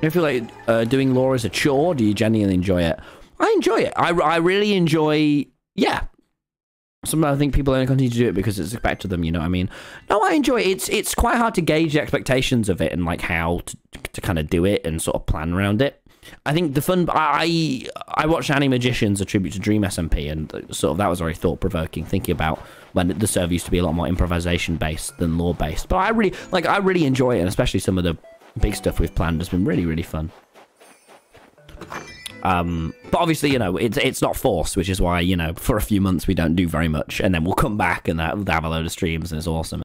Do you feel like uh, doing lore is a chore? Do you genuinely enjoy it? I enjoy it. I, I really enjoy. Yeah. Sometimes I think people only continue to do it because it's expected of them. You know what I mean? No, I enjoy it. It's it's quite hard to gauge the expectations of it and like how to, to kind of do it and sort of plan around it. I think the fun. I I watched Annie Magicians, a tribute to Dream SMP, and sort of that was very thought provoking. Thinking about when the server used to be a lot more improvisation based than lore based, But I really like. I really enjoy it, and especially some of the big stuff we've planned has been really really fun. Um, but obviously, you know, it's it's not forced, which is why you know for a few months we don't do very much, and then we'll come back and have, have a load of streams, and it's awesome.